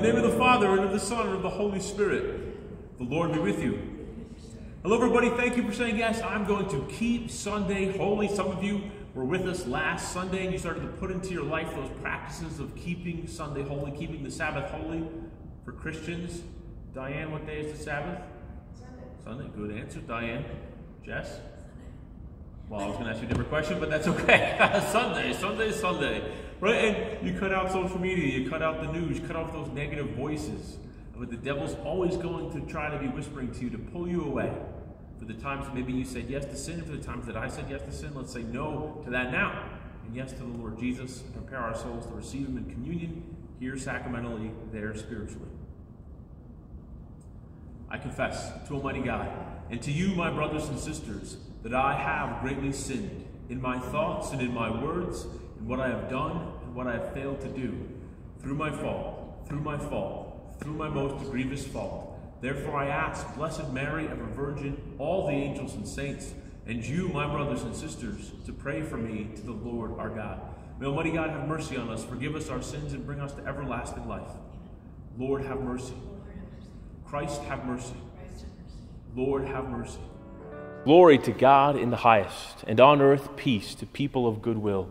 In the name of the Father, and of the Son, and of the Holy Spirit, the Lord be with you. Hello, everybody. Thank you for saying yes. I'm going to keep Sunday holy. Some of you were with us last Sunday and you started to put into your life those practices of keeping Sunday holy, keeping the Sabbath holy for Christians. Diane, what day is the Sabbath? Sunday. Sunday. Good answer. Diane. Jess? Well, I was going to ask you a different question, but that's okay. Sunday, Sunday, Sunday. Right? And you cut out social media, you cut out the news, you cut off those negative voices. But the devil's always going to try to be whispering to you to pull you away. For the times maybe you said yes to sin, for the times that I said yes to sin, let's say no to that now. And yes to the Lord Jesus, prepare our souls to receive Him in communion, here sacramentally, there spiritually. I confess to Almighty God and to you, my brothers and sisters, that I have greatly sinned in my thoughts and in my words, in what I have done and what I have failed to do, through my fault, through my fault, through my most grievous fault. Therefore I ask, Blessed Mary, ever Virgin, all the angels and saints, and you, my brothers and sisters, to pray for me to the Lord our God. May Almighty God have mercy on us, forgive us our sins, and bring us to everlasting life. Lord, have mercy. Christ, have mercy. Lord, have mercy. Glory to God in the highest, and on earth peace to people of good will.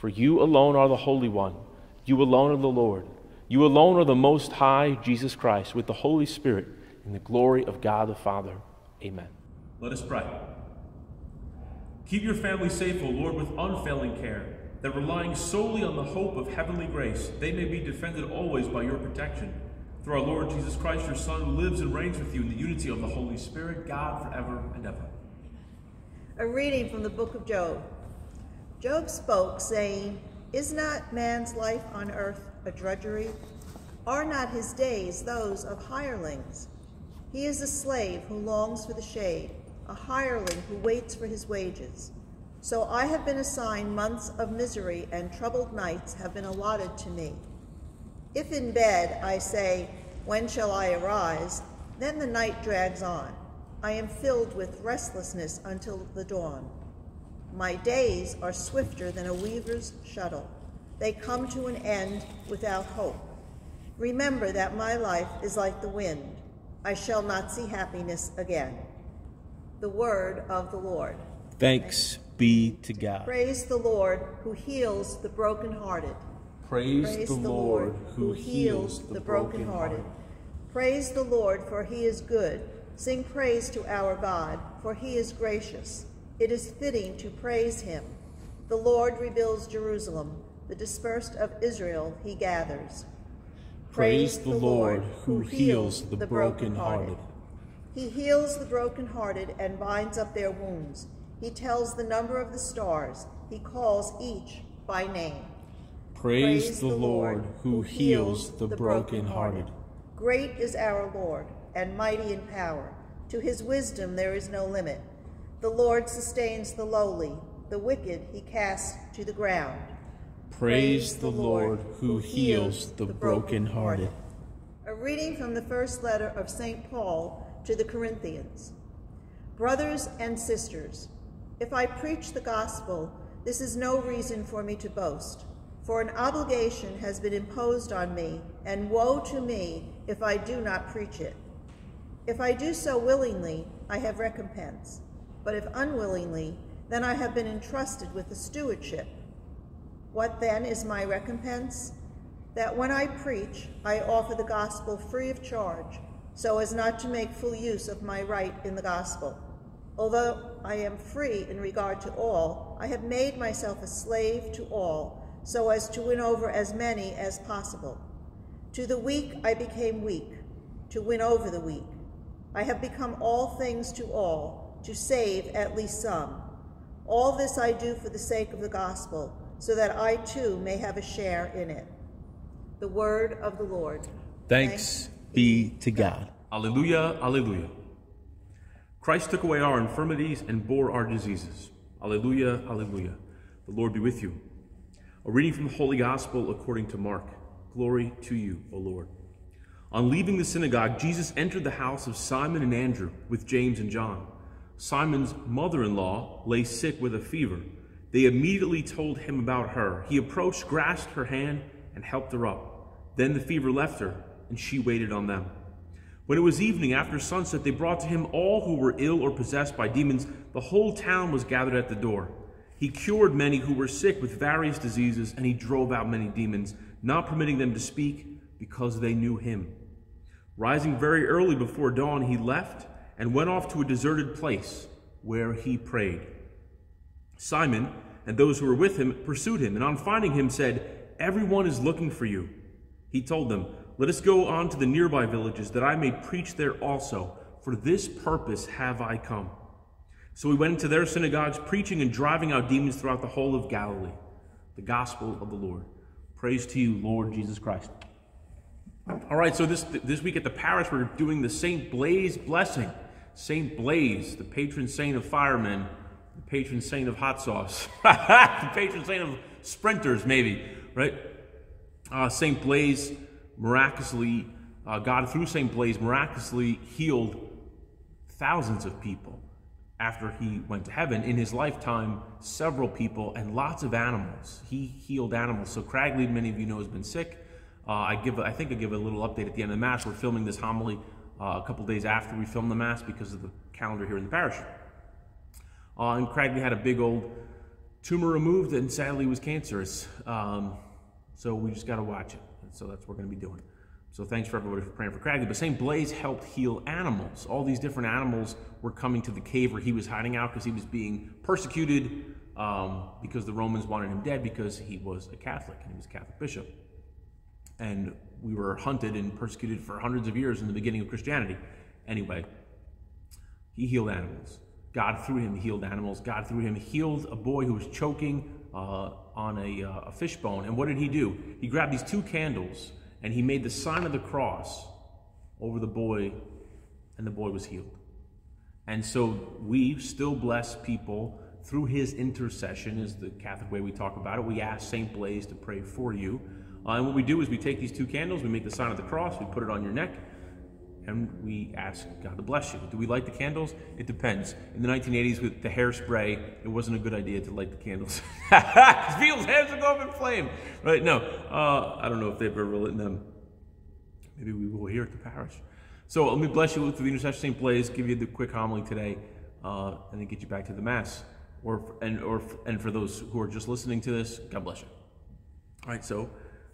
For you alone are the Holy One. You alone are the Lord. You alone are the Most High, Jesus Christ, with the Holy Spirit, in the glory of God the Father. Amen. Let us pray. Keep your family safe, O Lord, with unfailing care, that relying solely on the hope of heavenly grace, they may be defended always by your protection. Through our Lord Jesus Christ, your Son, who lives and reigns with you in the unity of the Holy Spirit, God, forever and ever. A reading from the book of Job. Job spoke, saying, Is not man's life on earth a drudgery? Are not his days those of hirelings? He is a slave who longs for the shade, a hireling who waits for his wages. So I have been assigned months of misery, and troubled nights have been allotted to me. If in bed I say, When shall I arise? Then the night drags on. I am filled with restlessness until the dawn. My days are swifter than a weaver's shuttle. They come to an end without hope. Remember that my life is like the wind. I shall not see happiness again. The word of the Lord. Thanks be to God. Praise the Lord who heals the brokenhearted. Praise, Praise the, the Lord who heals the brokenhearted. Praise the Lord, for he is good Sing praise to our God, for he is gracious. It is fitting to praise him. The Lord rebuilds Jerusalem. The dispersed of Israel he gathers. Praise, praise the, the Lord who heals the, the brokenhearted. He heals the brokenhearted and binds up their wounds. He tells the number of the stars. He calls each by name. Praise, praise the, the Lord who heals the brokenhearted. Great is our Lord and mighty in power. To his wisdom there is no limit. The Lord sustains the lowly, the wicked he casts to the ground. Praise, Praise the Lord who heals the brokenhearted. A reading from the first letter of St. Paul to the Corinthians. Brothers and sisters, if I preach the gospel, this is no reason for me to boast, for an obligation has been imposed on me, and woe to me if I do not preach it. If I do so willingly, I have recompense. But if unwillingly, then I have been entrusted with the stewardship. What then is my recompense? That when I preach, I offer the gospel free of charge, so as not to make full use of my right in the gospel. Although I am free in regard to all, I have made myself a slave to all, so as to win over as many as possible. To the weak I became weak, to win over the weak. I have become all things to all, to save at least some. All this I do for the sake of the gospel, so that I too may have a share in it. The word of the Lord. Thanks be to God. Alleluia, alleluia. Christ took away our infirmities and bore our diseases. Alleluia, alleluia. The Lord be with you. A reading from the Holy Gospel according to Mark. Glory to you, O Lord. On leaving the synagogue, Jesus entered the house of Simon and Andrew with James and John. Simon's mother in law lay sick with a fever. They immediately told him about her. He approached, grasped her hand, and helped her up. Then the fever left her, and she waited on them. When it was evening after sunset, they brought to him all who were ill or possessed by demons. The whole town was gathered at the door. He cured many who were sick with various diseases, and he drove out many demons, not permitting them to speak because they knew him. Rising very early before dawn, he left and went off to a deserted place where he prayed. Simon and those who were with him pursued him, and on finding him said, Everyone is looking for you. He told them, Let us go on to the nearby villages, that I may preach there also. For this purpose have I come. So he went into their synagogues, preaching and driving out demons throughout the whole of Galilee. The gospel of the Lord. Praise to you, Lord Jesus Christ. All right, so this this week at the parish, we're doing the Saint Blaise blessing. Saint Blaise, the patron saint of firemen, the patron saint of hot sauce, the patron saint of sprinters, maybe, right? Uh, Saint Blaise miraculously, uh, God through Saint Blaise miraculously healed thousands of people after he went to heaven. In his lifetime, several people and lots of animals. He healed animals. So Cragley, many of you know, has been sick. Uh, I give, I think I give a little update at the end of the mass. We're filming this homily uh, a couple days after we filmed the mass because of the calendar here in the parish. Uh, and Cragley had a big old tumor removed, and sadly was cancerous. Um, so we just got to watch it. And so that's what we're going to be doing. So thanks for everybody for praying for Cragley. But St. Blaise helped heal animals. All these different animals were coming to the cave where he was hiding out because he was being persecuted um, because the Romans wanted him dead because he was a Catholic and he was a Catholic bishop. And we were hunted and persecuted for hundreds of years in the beginning of Christianity. Anyway, he healed animals. God through him healed animals. God through him healed a boy who was choking uh, on a, uh, a fishbone. And what did he do? He grabbed these two candles and he made the sign of the cross over the boy, and the boy was healed. And so we still bless people through his intercession, is the Catholic way we talk about it. We ask St. Blaise to pray for you. Uh, and what we do is we take these two candles, we make the sign of the cross, we put it on your neck, and we ask God to bless you. Do we light the candles? It depends. In the 1980s, with the hairspray, it wasn't a good idea to light the candles. Because people's hands would go up in flame. Right? No. Uh, I don't know if they've ever lit them. Maybe we will here at the parish. So let me bless you through the intercession of St. Blaise, give you the quick homily today, uh, and then get you back to the Mass. Or, and, or, and for those who are just listening to this, God bless you. All right, so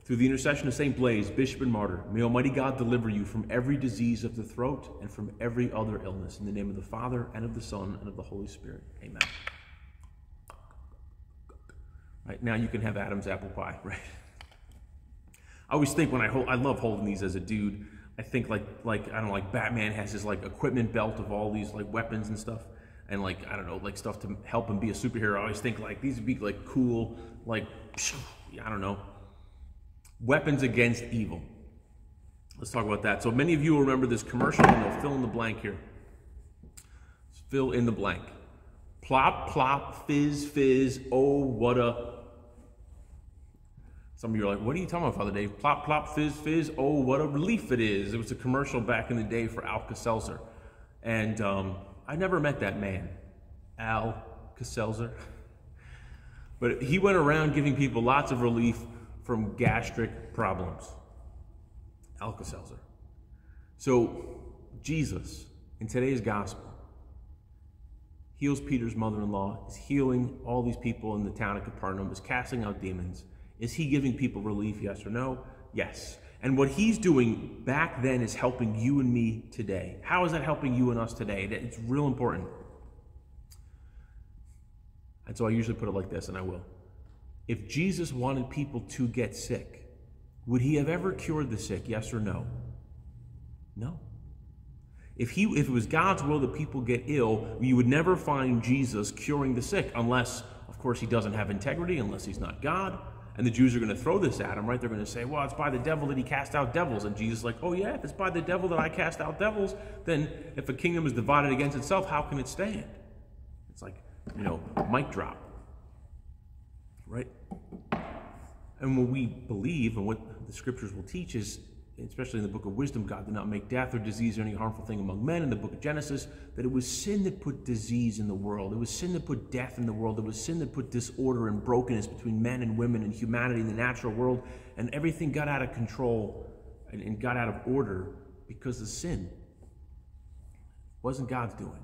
through the intercession of St. Blaise, Bishop and Martyr, may Almighty God deliver you from every disease of the throat and from every other illness. In the name of the Father, and of the Son, and of the Holy Spirit. Amen. Right, now you can have Adam's apple pie, right? I always think when I hold, I love holding these as a dude. I think like, like, I don't know, like Batman has his like equipment belt of all these like weapons and stuff. And like, I don't know, like stuff to help him be a superhero. I always think like these would be like cool, like, I don't know, Weapons against evil. Let's talk about that. So many of you will remember this commercial, and they'll fill in the blank here. Fill in the blank. Plop, plop, fizz, fizz, oh, what a. Some of you are like, what are you talking about, Father Dave? Plop, plop, fizz, fizz, oh, what a relief it is. It was a commercial back in the day for Alka-Seltzer. And um, I never met that man, Al Seltzer. But he went around giving people lots of relief from gastric problems. Alka-Seltzer. So Jesus, in today's gospel, heals Peter's mother-in-law, is healing all these people in the town of Capernaum, is casting out demons. Is he giving people relief, yes or no? Yes. And what he's doing back then is helping you and me today. How is that helping you and us today? That it's real important. And so I usually put it like this, and I will. If Jesus wanted people to get sick, would he have ever cured the sick? Yes or no? No. If, he, if it was God's will that people get ill, you would never find Jesus curing the sick unless, of course, he doesn't have integrity, unless he's not God. And the Jews are going to throw this at him, right? They're going to say, well, it's by the devil that he cast out devils. And Jesus is like, oh, yeah, if it's by the devil that I cast out devils, then if a kingdom is divided against itself, how can it stand? It's like, you know, mic drop, right? And what we believe and what the scriptures will teach is especially in the book of wisdom, God did not make death or disease or any harmful thing among men. In the book of Genesis, that it was sin that put disease in the world. It was sin that put death in the world. It was sin that put disorder and brokenness between men and women and humanity in the natural world. And everything got out of control and, and got out of order because of sin. It wasn't God's doing.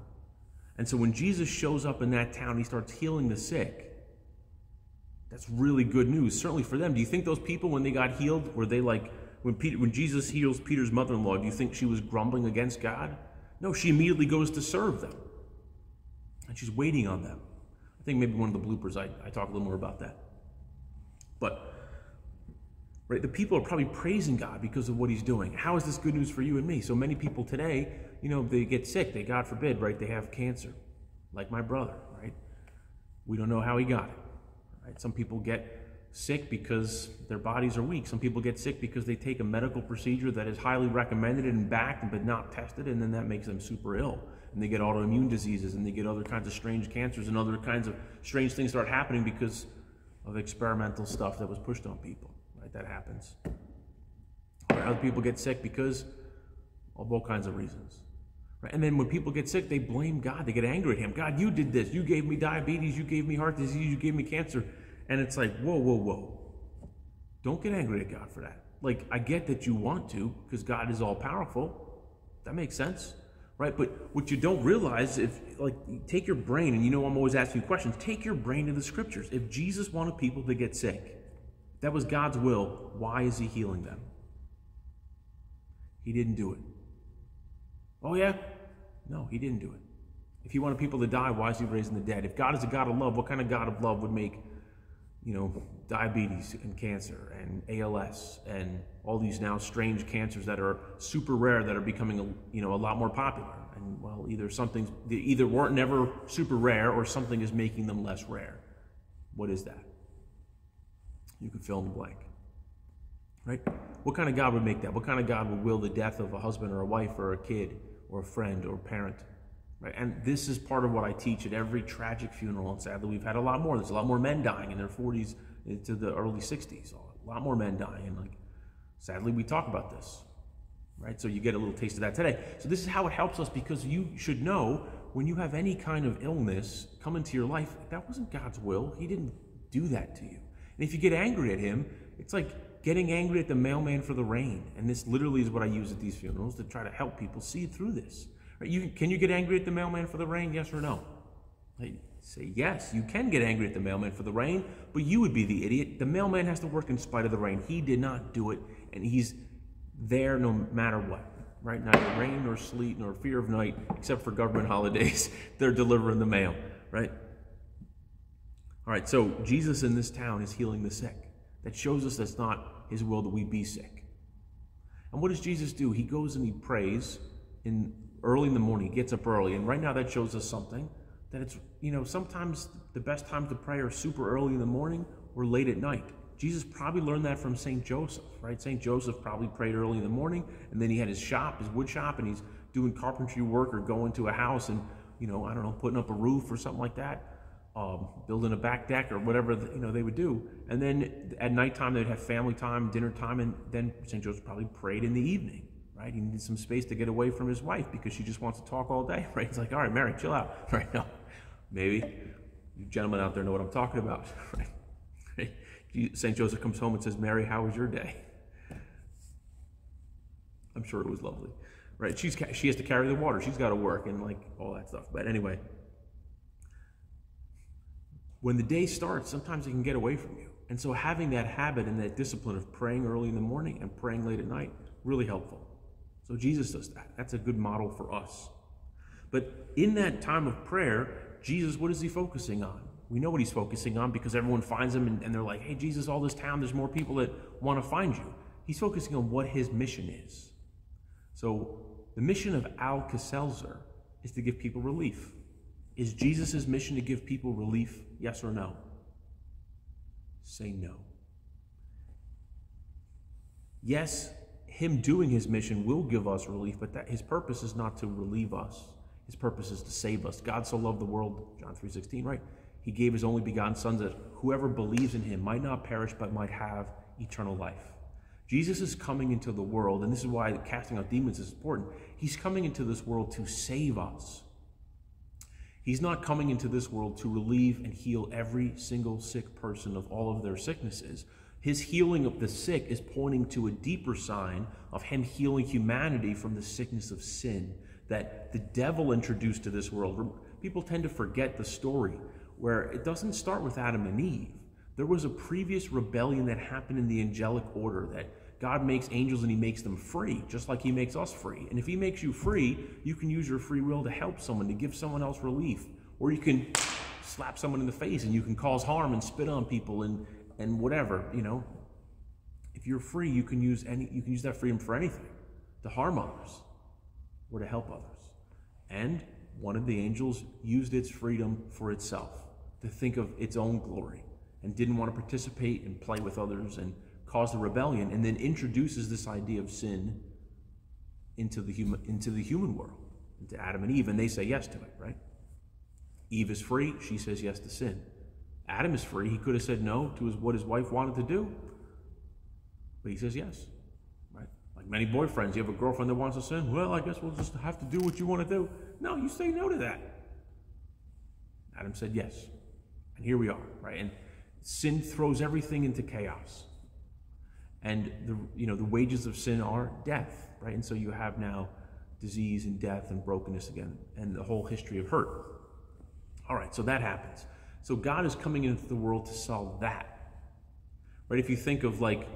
And so when Jesus shows up in that town, he starts healing the sick. That's really good news, certainly for them. Do you think those people, when they got healed, were they like, when, Peter, when Jesus heals Peter's mother in law, do you think she was grumbling against God? No, she immediately goes to serve them. And she's waiting on them. I think maybe one of the bloopers, I, I talk a little more about that. But, right, the people are probably praising God because of what he's doing. How is this good news for you and me? So many people today, you know, they get sick. They, God forbid, right, they have cancer, like my brother, right? We don't know how he got it. Right? Some people get sick because their bodies are weak. Some people get sick because they take a medical procedure that is highly recommended and backed but not tested, and then that makes them super ill. And they get autoimmune diseases and they get other kinds of strange cancers and other kinds of strange things start happening because of experimental stuff that was pushed on people. Right? That happens. Or other people get sick because of all kinds of reasons. Right? And then when people get sick, they blame God. They get angry at Him. God, you did this. You gave me diabetes. You gave me heart disease. You gave me cancer. And it's like, whoa, whoa, whoa. Don't get angry at God for that. Like, I get that you want to because God is all powerful. That makes sense, right? But what you don't realize, if, like, take your brain, and you know I'm always asking questions, take your brain to the scriptures. If Jesus wanted people to get sick, that was God's will, why is he healing them? He didn't do it. Oh, yeah? No, he didn't do it. If he wanted people to die, why is he raising the dead? If God is a God of love, what kind of God of love would make you know, diabetes and cancer and ALS and all these now strange cancers that are super rare that are becoming, you know, a lot more popular. And well, either something's they either weren't never super rare or something is making them less rare. What is that? You can fill in the blank. Right? What kind of God would make that? What kind of God would will the death of a husband or a wife or a kid or a friend or a parent? Right? And this is part of what I teach at every tragic funeral. And sadly, we've had a lot more. There's a lot more men dying in their 40s eh, to the early 60s. A lot more men dying. And like, sadly, we talk about this. Right? So you get a little taste of that today. So this is how it helps us because you should know when you have any kind of illness come into your life, that wasn't God's will. He didn't do that to you. And if you get angry at him, it's like getting angry at the mailman for the rain. And this literally is what I use at these funerals to try to help people see through this. You, can you get angry at the mailman for the rain? Yes or no? I say yes, you can get angry at the mailman for the rain, but you would be the idiot. The mailman has to work in spite of the rain. He did not do it, and he's there no matter what. Right? Neither rain nor sleet nor fear of night, except for government holidays, they're delivering the mail. Right? All right, so Jesus in this town is healing the sick. That shows us that's not his will that we be sick. And what does Jesus do? He goes and he prays in early in the morning, he gets up early. And right now that shows us something that it's, you know, sometimes the best times to pray are super early in the morning or late at night. Jesus probably learned that from St. Joseph, right? St. Joseph probably prayed early in the morning, and then he had his shop, his wood shop, and he's doing carpentry work or going to a house and, you know, I don't know, putting up a roof or something like that, um, building a back deck or whatever, you know, they would do. And then at nighttime, they'd have family time, dinner time, and then St. Joseph probably prayed in the evening right? He needs some space to get away from his wife because she just wants to talk all day, right? He's like, all right, Mary, chill out, right? now. maybe you gentlemen out there know what I'm talking about, right? St. Joseph comes home and says, Mary, how was your day? I'm sure it was lovely, right? She's she has to carry the water. She's got to work and like all that stuff. But anyway, when the day starts, sometimes it can get away from you. And so having that habit and that discipline of praying early in the morning and praying late at night, really helpful. So Jesus does that. That's a good model for us. But in that time of prayer, Jesus, what is he focusing on? We know what he's focusing on because everyone finds him and, and they're like, hey, Jesus, all this town, there's more people that want to find you. He's focusing on what his mission is. So the mission of Alka-Seltzer is to give people relief. Is Jesus' mission to give people relief? Yes or no? Say no. yes, him doing his mission will give us relief, but that his purpose is not to relieve us. His purpose is to save us. God so loved the world, John 3:16, right? He gave his only begotten son that whoever believes in him might not perish but might have eternal life. Jesus is coming into the world, and this is why casting out demons is important. He's coming into this world to save us. He's not coming into this world to relieve and heal every single sick person of all of their sicknesses. His healing of the sick is pointing to a deeper sign of him healing humanity from the sickness of sin that the devil introduced to this world. People tend to forget the story where it doesn't start with Adam and Eve. There was a previous rebellion that happened in the angelic order that God makes angels and he makes them free, just like he makes us free. And if he makes you free, you can use your free will to help someone, to give someone else relief. Or you can slap someone in the face and you can cause harm and spit on people and, and whatever, you know. If you're free, you can use any you can use that freedom for anything, to harm others or to help others. And one of the angels used its freedom for itself, to think of its own glory, and didn't want to participate and play with others and cause a rebellion, and then introduces this idea of sin into the human into the human world, into Adam and Eve, and they say yes to it, right? Eve is free, she says yes to sin. Adam is free, he could have said no to his, what his wife wanted to do, but he says yes, right? Like many boyfriends, you have a girlfriend that wants to sin, well, I guess we'll just have to do what you want to do. No, you say no to that. Adam said yes. And here we are, right? And sin throws everything into chaos and the you know the wages of sin are death right? And so you have now disease and death and brokenness again and the whole history of hurt. All right so that happens. So god is coming into the world to solve that. Right? If you think of like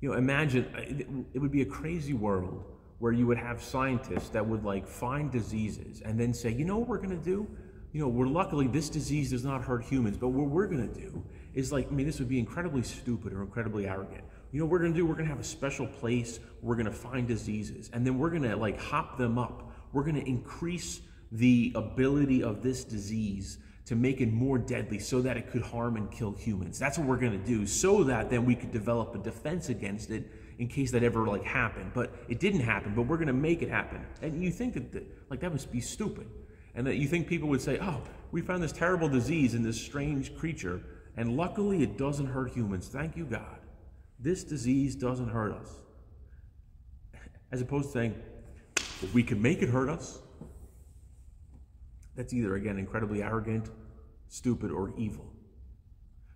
you know imagine it would be a crazy world where you would have scientists that would like find diseases and then say you know what we're going to do you know we're luckily this disease does not hurt humans but what we're going to do is like, I mean, this would be incredibly stupid or incredibly arrogant. You know, what we're going to do, we're going to have a special place, we're going to find diseases, and then we're going to like hop them up. We're going to increase the ability of this disease to make it more deadly so that it could harm and kill humans. That's what we're going to do so that then we could develop a defense against it in case that ever like happened. But it didn't happen, but we're going to make it happen. And you think that, the, like that must be stupid. And that you think people would say, oh, we found this terrible disease in this strange creature and luckily, it doesn't hurt humans. Thank you, God. This disease doesn't hurt us. As opposed to saying, we can make it hurt us. That's either, again, incredibly arrogant, stupid, or evil.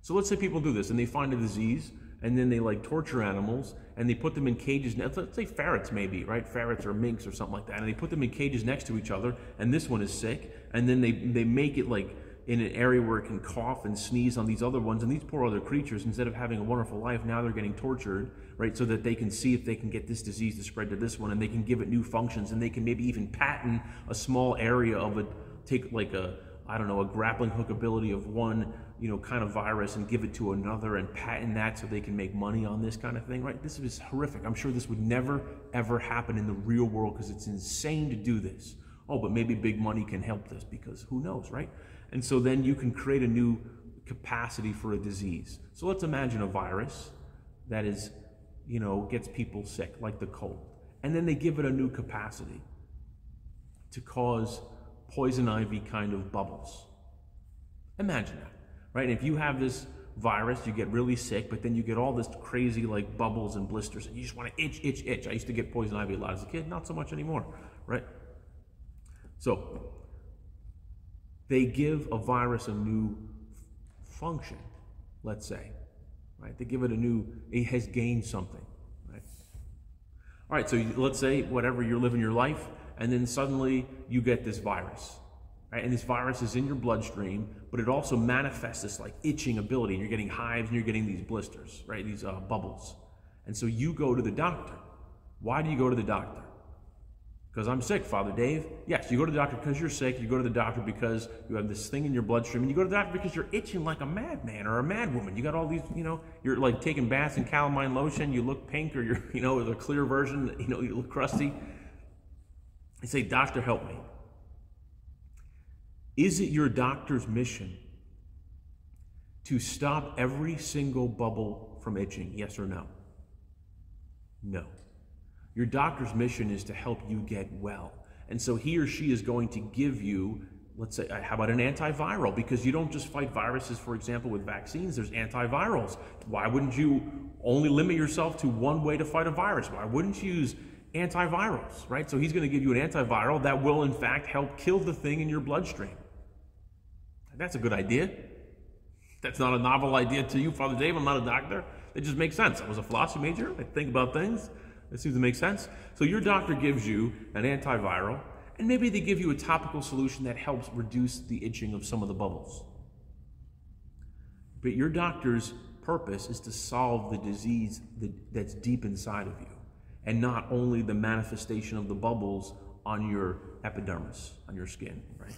So let's say people do this and they find a disease and then they like torture animals and they put them in cages. Let's say ferrets, maybe, right? Ferrets or minks or something like that. And they put them in cages next to each other and this one is sick. And then they, they make it like in an area where it can cough and sneeze on these other ones. And these poor other creatures, instead of having a wonderful life, now they're getting tortured, right? So that they can see if they can get this disease to spread to this one and they can give it new functions and they can maybe even patent a small area of it, take like a, I don't know, a grappling hook ability of one, you know, kind of virus and give it to another and patent that so they can make money on this kind of thing, right? This is horrific. I'm sure this would never, ever happen in the real world because it's insane to do this. Oh, but maybe big money can help this because who knows, right? And so then you can create a new capacity for a disease. So let's imagine a virus that is, you know, gets people sick, like the cold. And then they give it a new capacity to cause poison ivy kind of bubbles. Imagine that, right? And if you have this virus, you get really sick, but then you get all this crazy like bubbles and blisters, and you just want to itch, itch, itch. I used to get poison ivy a lot as a kid, not so much anymore, right? So they give a virus a new function, let's say, right? They give it a new, it has gained something, right? All right, so let's say whatever you're living your life, and then suddenly you get this virus, right? And this virus is in your bloodstream, but it also manifests this like itching ability, and you're getting hives and you're getting these blisters, right? These uh, bubbles. And so you go to the doctor. Why do you go to the doctor? Because I'm sick, Father Dave. Yes, you go to the doctor because you're sick. You go to the doctor because you have this thing in your bloodstream. And you go to the doctor because you're itching like a madman or a madwoman. You got all these, you know, you're like taking baths in calamine lotion. You look pink or you're, you know, the clear version, you know, you look crusty. I say, Doctor, help me. Is it your doctor's mission to stop every single bubble from itching? Yes or no? No. Your doctor's mission is to help you get well. And so he or she is going to give you, let's say, uh, how about an antiviral? Because you don't just fight viruses, for example, with vaccines, there's antivirals. Why wouldn't you only limit yourself to one way to fight a virus? Why wouldn't you use antivirals, right? So he's going to give you an antiviral that will, in fact, help kill the thing in your bloodstream. That's a good idea. That's not a novel idea to you, Father Dave. I'm not a doctor. It just makes sense. I was a philosophy major. I think about things. It seems to make sense. So your doctor gives you an antiviral, and maybe they give you a topical solution that helps reduce the itching of some of the bubbles. But your doctor's purpose is to solve the disease that's deep inside of you, and not only the manifestation of the bubbles on your epidermis, on your skin, right?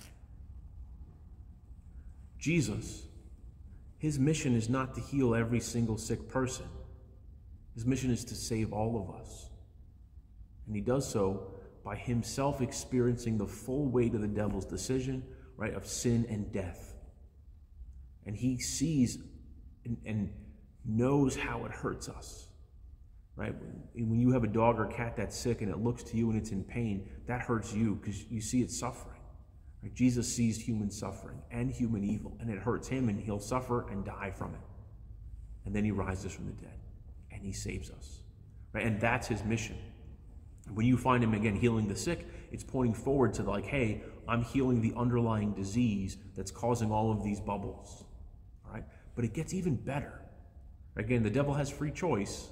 Jesus, his mission is not to heal every single sick person. His mission is to save all of us. And he does so by himself experiencing the full weight of the devil's decision, right, of sin and death. And he sees and, and knows how it hurts us. Right? When you have a dog or cat that's sick and it looks to you and it's in pain, that hurts you because you see it suffering. Right? Jesus sees human suffering and human evil, and it hurts him, and he'll suffer and die from it. And then he rises from the dead and he saves us. Right? And that's his mission. When you find him again healing the sick, it's pointing forward to like, hey, I'm healing the underlying disease that's causing all of these bubbles. All right? But it gets even better. Again, the devil has free choice,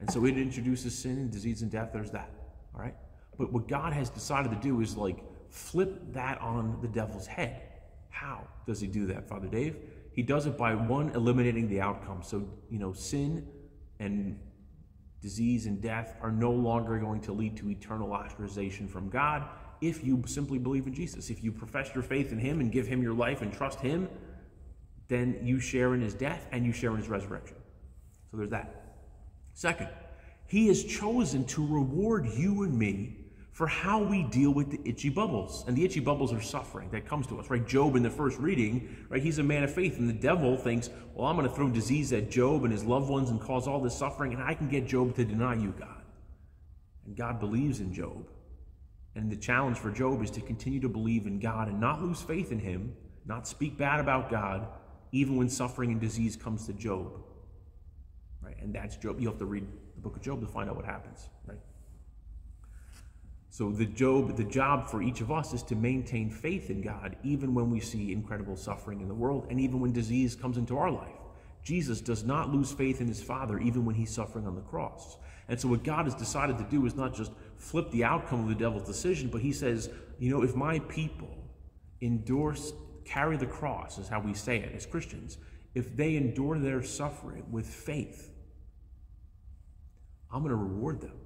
and so it introduces sin and disease and death. There's that. All right? But what God has decided to do is like flip that on the devil's head. How does he do that, Father Dave? He does it by one, eliminating the outcome. So, you know, sin and disease and death are no longer going to lead to eternal ostracization from God if you simply believe in Jesus. If you profess your faith in Him and give Him your life and trust Him, then you share in His death and you share in His resurrection. So there's that. Second, He has chosen to reward you and me for how we deal with the itchy bubbles. And the itchy bubbles are suffering that comes to us, right? Job in the first reading, right? He's a man of faith, and the devil thinks, well, I'm going to throw disease at Job and his loved ones and cause all this suffering, and I can get Job to deny you, God. And God believes in Job. And the challenge for Job is to continue to believe in God and not lose faith in him, not speak bad about God, even when suffering and disease comes to Job. Right? And that's Job. You have to read the book of Job to find out what happens, right? So the Job, the job for each of us is to maintain faith in God, even when we see incredible suffering in the world, and even when disease comes into our life. Jesus does not lose faith in his Father, even when he's suffering on the cross. And so what God has decided to do is not just flip the outcome of the devil's decision, but he says, you know, if my people endorse, carry the cross, is how we say it as Christians, if they endure their suffering with faith, I'm going to reward them.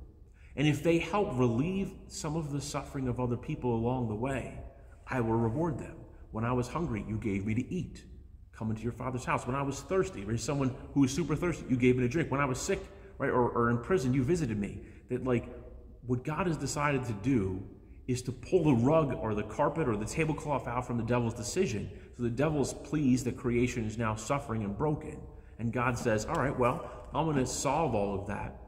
And if they help relieve some of the suffering of other people along the way, I will reward them. When I was hungry, you gave me to eat. Come into your father's house. When I was thirsty, or someone who was super thirsty, you gave me to drink. When I was sick, right, or, or in prison, you visited me. That like what God has decided to do is to pull the rug or the carpet or the tablecloth out from the devil's decision. So the devil's pleased that creation is now suffering and broken. And God says, All right, well, I'm going to solve all of that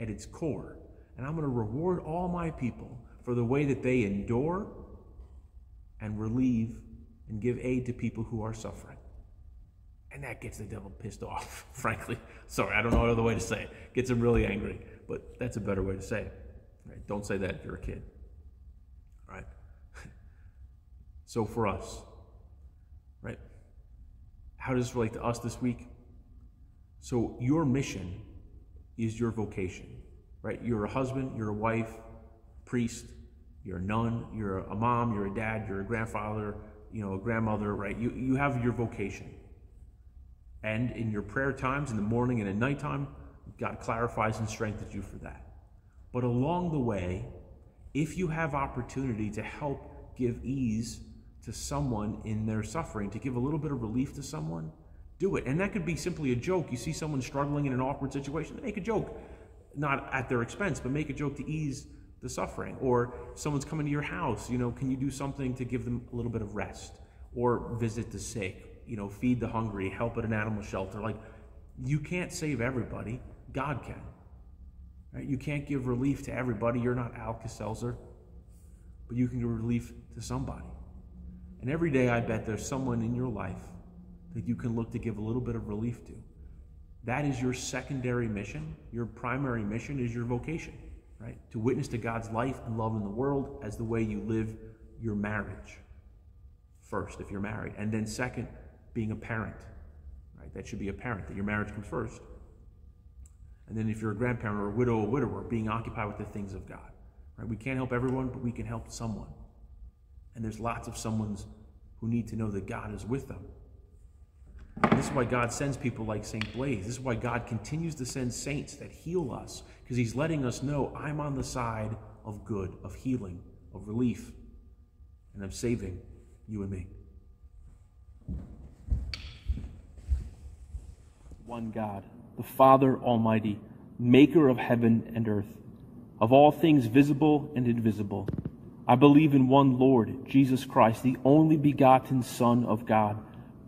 at its core and I'm going to reward all my people for the way that they endure and relieve and give aid to people who are suffering. And that gets the devil pissed off, frankly. Sorry, I don't know another way to say it. Gets him really angry, but that's a better way to say it. Right? Don't say that if you're a kid. All right? so for us, right? How does this relate to us this week? So your mission is your vocation right? You're a husband, you're a wife, priest, you're a nun, you're a mom, you're a dad, you're a grandfather, you know, a grandmother, right? You, you have your vocation. And in your prayer times, in the morning and at nighttime, God clarifies and strengthens you for that. But along the way, if you have opportunity to help give ease to someone in their suffering, to give a little bit of relief to someone, do it. And that could be simply a joke. You see someone struggling in an awkward situation, make a joke not at their expense, but make a joke to ease the suffering. Or someone's coming to your house, you know, can you do something to give them a little bit of rest? Or visit the sick, you know, feed the hungry, help at an animal shelter. Like, you can't save everybody, God can. Right? You can't give relief to everybody. You're not Alka-Seltzer, but you can give relief to somebody. And every day, I bet there's someone in your life that you can look to give a little bit of relief to. That is your secondary mission. Your primary mission is your vocation, right? To witness to God's life and love in the world as the way you live your marriage. First, if you're married. And then, second, being a parent, right? That should be a parent, that your marriage comes first. And then, if you're a grandparent or a widow or widower, being occupied with the things of God, right? We can't help everyone, but we can help someone. And there's lots of someone's who need to know that God is with them. This is why God sends people like St. Blaise. This is why God continues to send saints that heal us, because He's letting us know I'm on the side of good, of healing, of relief, and of saving you and me. One God, the Father Almighty, maker of heaven and earth, of all things visible and invisible. I believe in one Lord, Jesus Christ, the only begotten Son of God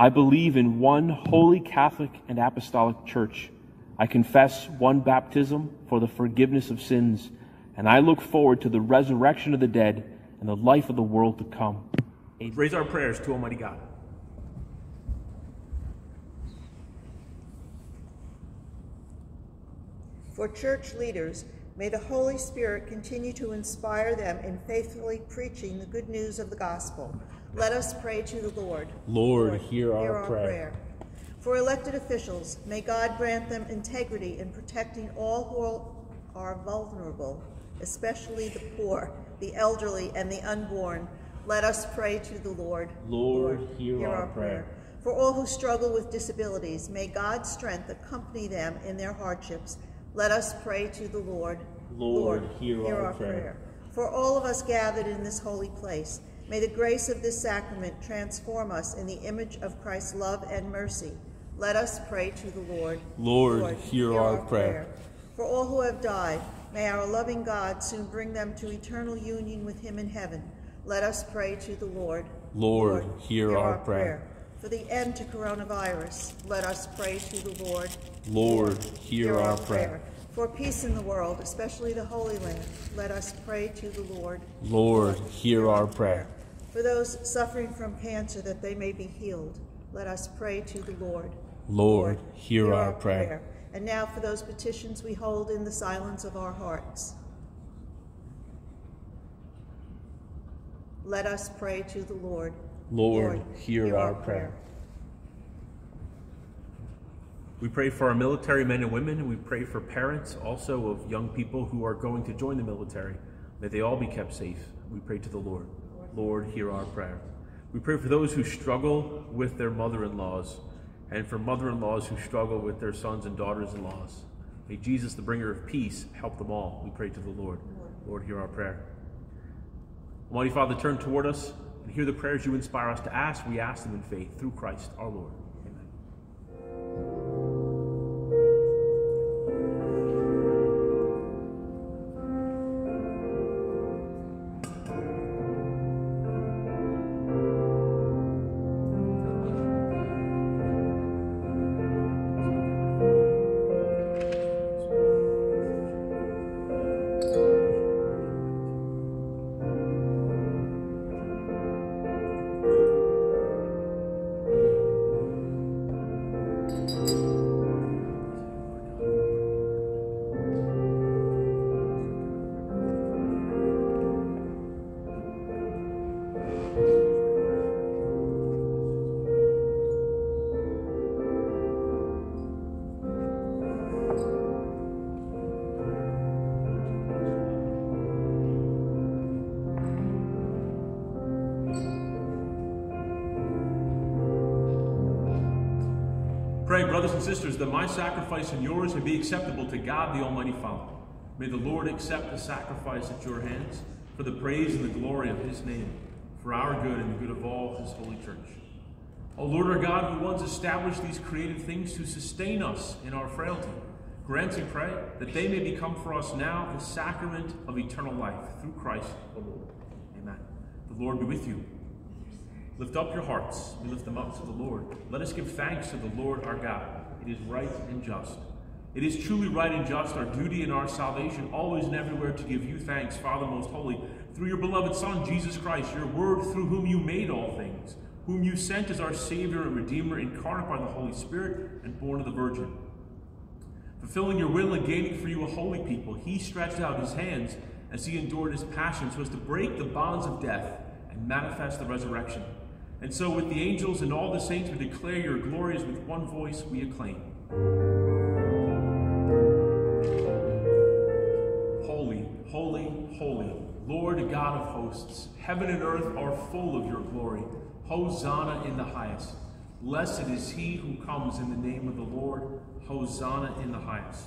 I believe in one holy Catholic and Apostolic Church. I confess one baptism for the forgiveness of sins, and I look forward to the resurrection of the dead and the life of the world to come. Amen. Raise our prayers to Almighty God. For church leaders, may the Holy Spirit continue to inspire them in faithfully preaching the good news of the gospel let us pray to the Lord. Lord, Lord hear, our, our prayer. prayer. For elected officials, may God grant them integrity in protecting all who are vulnerable, especially the poor, the elderly, and the unborn. Let us pray to the Lord. Lord, Lord hear, hear, our, our prayer. prayer. For all who struggle with disabilities, may God's strength accompany them in their hardships. Let us pray to the Lord. Lord, Lord hear, hear, our, our prayer. prayer. For all of us gathered in this holy place, May the grace of this sacrament transform us in the image of Christ's love and mercy. Let us pray to the Lord. Lord, Lord hear, hear, our, prayer. prayer. For all who have died, may our loving God soon bring them to eternal union with him in heaven. Let us pray to the Lord. Lord, Lord hear, hear, our, our prayer. prayer. For the end to coronavirus, let us pray to the Lord. Lord, hear, our, our prayer. prayer. For peace in the world, especially the Holy Land, let us pray to the Lord. Lord, hear our prayer. For those suffering from cancer, that they may be healed, let us pray to the Lord. Lord, Lord hear, hear, our, our prayer. prayer. And now for those petitions we hold in the silence of our hearts. Let us pray to the Lord. Lord, Lord hear, hear, our, our prayer. prayer. We pray for our military men and women, and we pray for parents also of young people who are going to join the military. May they all be kept safe. We pray to the Lord. Lord, hear our prayer. We pray for those who struggle with their mother-in-laws and for mother-in-laws who struggle with their sons and daughters-in-laws. May Jesus, the bringer of peace, help them all. We pray to the Lord. Lord, hear our prayer. Almighty Father, turn toward us and hear the prayers you inspire us to ask. We ask them in faith through Christ our Lord. And sisters, that my sacrifice and yours may be acceptable to God the Almighty Father. May the Lord accept the sacrifice at your hands for the praise and the glory of his name, for our good and the good of all his holy church. O Lord our God, who once established these created things to sustain us in our frailty, grant, we pray, that they may become for us now the sacrament of eternal life through Christ the Lord. Amen. The Lord be with you. Lift up your hearts. We lift them up to the Lord. Let us give thanks to the Lord our God. Is right and just. It is truly right and just, our duty and our salvation, always and everywhere to give you thanks, Father most holy, through your beloved Son, Jesus Christ, your word through whom you made all things whom you sent as our Savior and Redeemer, incarnate by the Holy Spirit and born of the Virgin. Fulfilling your will and gaining for you a holy people, he stretched out his hands as he endured his passion so as to break the bonds of death and manifest the resurrection. And so with the angels and all the saints we declare your glories with one voice we acclaim. Holy, holy, holy, Lord God of hosts, heaven and earth are full of your glory. Hosanna in the highest. Blessed is he who comes in the name of the Lord. Hosanna in the highest.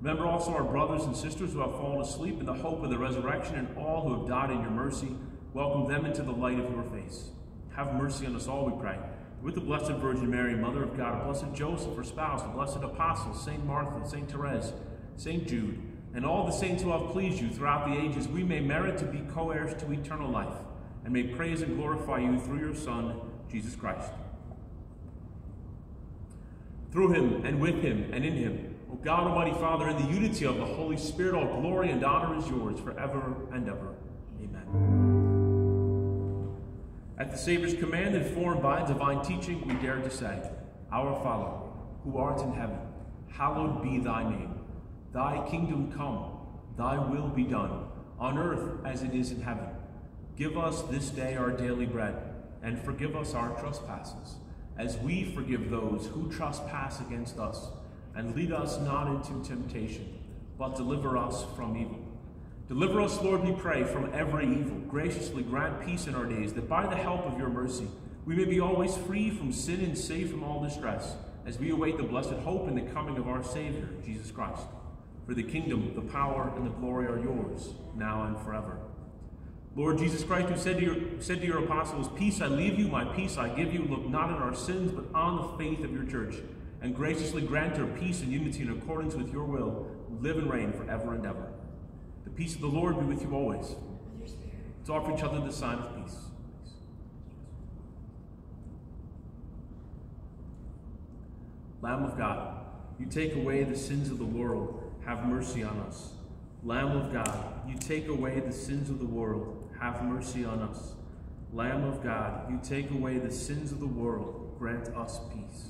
Remember also our brothers and sisters who have fallen asleep in the hope of the resurrection and all who have died in your mercy. Welcome them into the light of your face. Have mercy on us all, we pray with the Blessed Virgin Mary, Mother of God, Blessed Joseph, her spouse, the blessed apostles, Saint Martha, Saint Therese, Saint Jude, and all the saints who have pleased you throughout the ages, we may merit to be co-heirs to eternal life, and may praise and glorify you through your Son, Jesus Christ. Through him, and with him, and in him, O God Almighty Father, in the unity of the Holy Spirit, all glory and honor is yours forever and ever. Amen. At the Savior's command, informed by divine teaching, we dare to say, Our Father, who art in heaven, hallowed be thy name. Thy kingdom come, thy will be done, on earth as it is in heaven. Give us this day our daily bread, and forgive us our trespasses, as we forgive those who trespass against us. And lead us not into temptation, but deliver us from evil. Deliver us, Lord, we pray, from every evil. Graciously grant peace in our days, that by the help of your mercy we may be always free from sin and safe from all distress, as we await the blessed hope and the coming of our Savior, Jesus Christ. For the kingdom, the power, and the glory are yours, now and forever. Lord Jesus Christ, who said to your, said to your apostles, Peace I leave you, my peace I give you, look not on our sins, but on the faith of your church, and graciously grant her peace and unity in accordance with your will, live and reign forever and ever. The peace of the Lord be with you always. Let's offer each other the sign of peace. Lamb of God, you take away the sins of the world, have mercy on us. Lamb of God, you take away the sins of the world, have mercy on us. Lamb of God, you take away the sins of the world, grant us peace.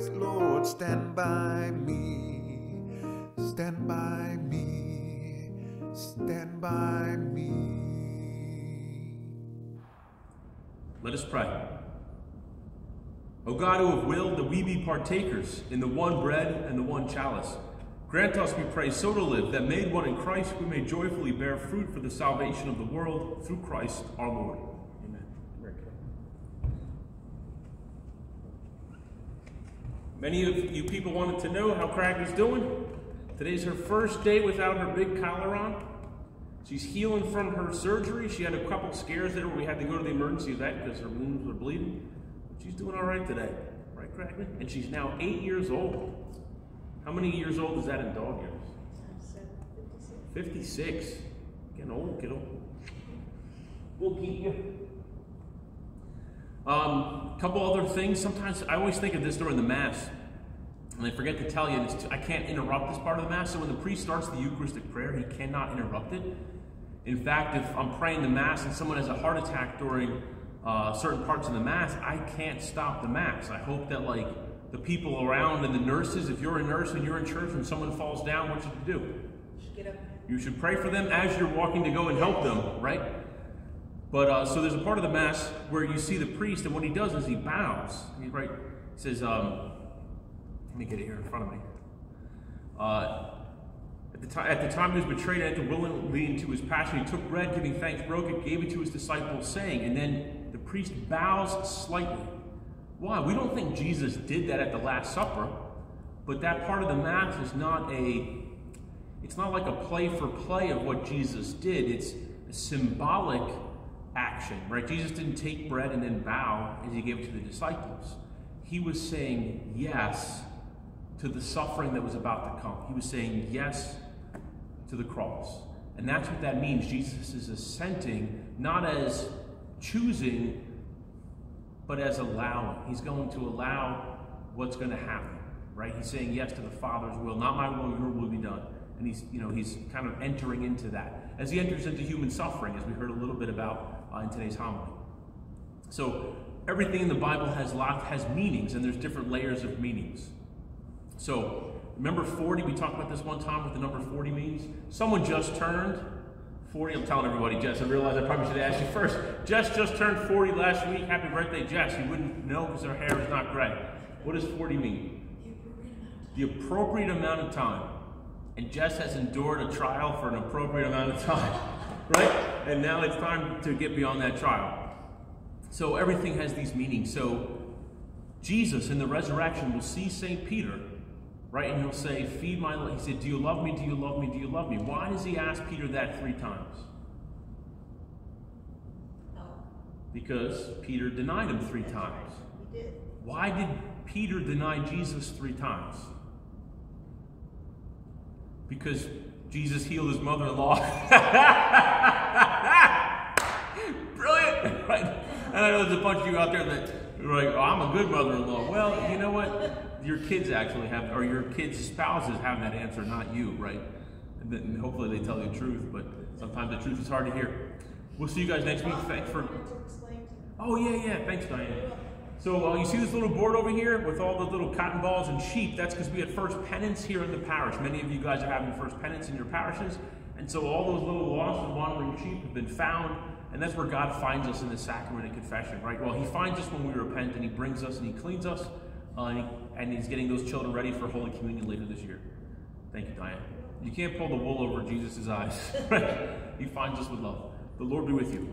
Cares, Lord, stand by me. Stand by me, stand by me. Let us pray. O God, who have willed that we be partakers in the one bread and the one chalice, grant us, we pray, so to live that made one in Christ we may joyfully bear fruit for the salvation of the world through Christ our Lord. Amen. Many of you people wanted to know how Craig is doing. Today's her first day without her big collar on. She's healing from her surgery. She had a couple scares there where we had to go to the emergency vet because her wounds were bleeding. But she's doing all right today. Right, Crackman? And she's now eight years old. How many years old is that in dog years? 56. Getting old, kiddo. We'll keep you. Um, couple other things. Sometimes I always think of this during the Mass. And I forget to tell you, it's I can't interrupt this part of the Mass. So when the priest starts the Eucharistic prayer, he cannot interrupt it. In fact, if I'm praying the Mass and someone has a heart attack during uh, certain parts of the Mass, I can't stop the Mass. I hope that, like, the people around and the nurses, if you're a nurse and you're in church and someone falls down, what should you do? You should pray for them as you're walking to go and help them, right? But uh, so there's a part of the Mass where you see the priest, and what he does is he bows. He, right, says, um, let me get it here in front of me. Uh, at, the ti- at the time he was betrayed and entered willingly into his passion, he took bread, giving thanks, broke it, gave it to his disciples, saying, and then the priest bows slightly. Why? We don't think Jesus did that at the Last Supper, but that part of the Mass is not a, it's not like a play for play of what Jesus did. It's a symbolic action, right? Jesus didn't take bread and then bow as he gave it to the disciples. He was saying yes to the suffering that was about to come. He was saying yes to the cross. And that's what that means. Jesus is assenting, not as choosing, but as allowing. He's going to allow what's going to happen, right? He's saying yes to the Father's will. Not my will, your will be done. and he's, you know, he's kind of entering into that. As he enters into human suffering, as we heard a little bit about uh, in today's homily. So everything in the Bible has lot has meanings, and there's different layers of meanings. So remember 40, we talked about this one time what the number 40 means. Someone just turned 40. I'm telling everybody, Jess. I realize I probably should ask you first. Jess just turned 40 last week. Happy birthday, Jess. You wouldn't know because her hair is not gray. What does 40 mean? The appropriate amount of time. And Jess has endured a trial for an appropriate amount of time, right? And now it's time to get beyond that trial. So everything has these meanings. So Jesus in the resurrection will see St. Peter, right? And he'll say, Feed my. He said, Do you love me? Do you love me? Do you love me? Why does he ask Peter that three times? Because Peter denied him three times. He did. Why did Peter deny Jesus three times? Because Jesus healed his mother in law. Brilliant! Right? And I know there's a bunch of you out there that are like, oh, I'm a good mother in law. Well, you know what? Your kids actually have, or your kids' spouses have that answer, not you, right? And then hopefully they tell you the truth, but sometimes the truth is hard to hear. We'll see you guys next week. Thanks for. Oh, yeah, yeah. Thanks, Diane. So uh, you see this little board over here with all the little cotton balls and sheep? That's because we had first penance here in the parish. Many of you guys are having first penance in your parishes. And so all those little lost and wandering sheep have been found. And that's where God finds us in the sacrament of confession, right? Well, He finds us when we repent and He brings us and He cleans us. Uh, and, he, and He's getting those children ready for Holy Communion later this year. Thank you, Diane. You can't pull the wool over Jesus' eyes, right? He finds us with love. The Lord be with you.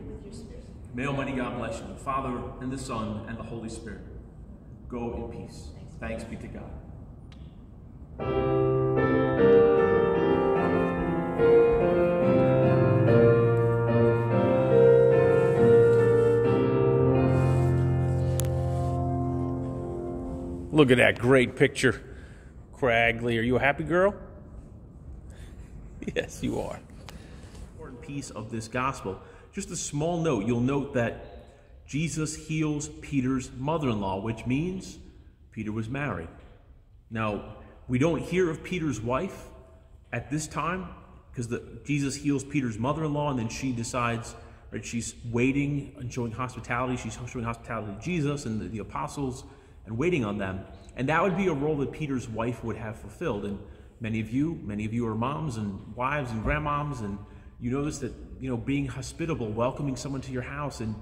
May Almighty God bless you, the Father, and the Son, and the Holy Spirit. Go in peace. Thanks be to God. Look at that great picture. Cragley, are you a happy girl? Yes, you are. Important piece of this gospel. Just a small note. You'll note that Jesus heals Peter's mother in law, which means Peter was married. Now, we don't hear of Peter's wife at this time because Jesus heals Peter's mother in law and then she decides, right, she's waiting and showing hospitality. She's showing hospitality to Jesus and the, the apostles and waiting on them. And that would be a role that Peter's wife would have fulfilled. And many of you, many of you are moms and wives and grandmoms, and you notice that, you know, being hospitable, welcoming someone to your house and,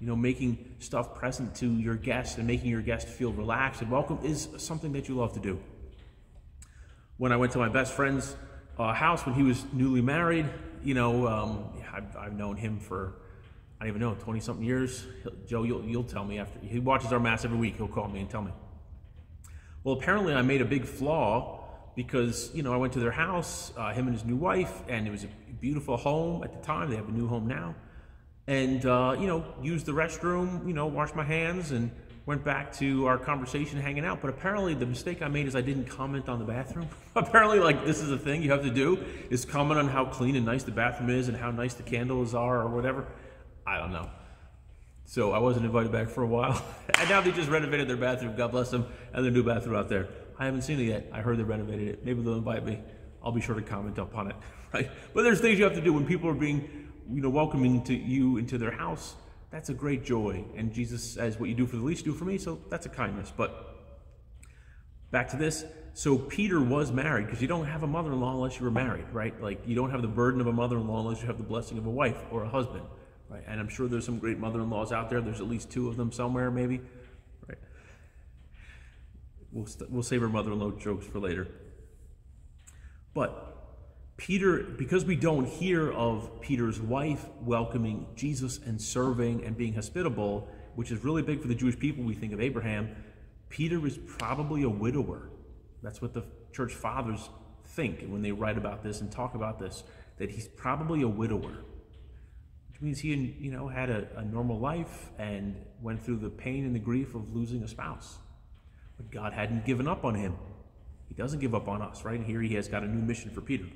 you know, making stuff present to your guest and making your guest feel relaxed and welcome is something that you love to do. When I went to my best friend's uh, house when he was newly married, you know, um, I've, I've known him for, I don't even know, 20 something years. He'll, Joe, you'll, you'll tell me after. He watches our Mass every week. He'll call me and tell me. Well, apparently I made a big flaw because, you know, I went to their house, uh, him and his new wife, and it was a beautiful home at the time. They have a new home now. And, uh, you know, used the restroom, you know, washed my hands and went back to our conversation hanging out. But apparently the mistake I made is I didn't comment on the bathroom. apparently, like, this is a thing you have to do, is comment on how clean and nice the bathroom is and how nice the candles are or whatever. I don't know. So I wasn't invited back for a while. and now they just renovated their bathroom, God bless them, and their new bathroom out there. I haven't seen it yet. I heard they renovated it. Maybe they'll invite me. I'll be sure to comment upon it. Right? But there's things you have to do when people are being, you know, welcoming to you into their house. That's a great joy. And Jesus says, What you do for the least, do for me. So that's a kindness. But back to this. So Peter was married because you don't have a mother in law unless you were married, right? Like you don't have the burden of a mother in law unless you have the blessing of a wife or a husband, right? And I'm sure there's some great mother in laws out there. There's at least two of them somewhere, maybe, right? We'll, st- we'll save our mother in law jokes for later. But Peter, because we don't hear of Peter's wife welcoming Jesus and serving and being hospitable, which is really big for the Jewish people, we think of Abraham, Peter is probably a widower. That's what the church fathers think when they write about this and talk about this, that he's probably a widower. Which means he, you know, had a, a normal life and went through the pain and the grief of losing a spouse. But God hadn't given up on him. He doesn't give up on us, right? And here he has got a new mission for Peter.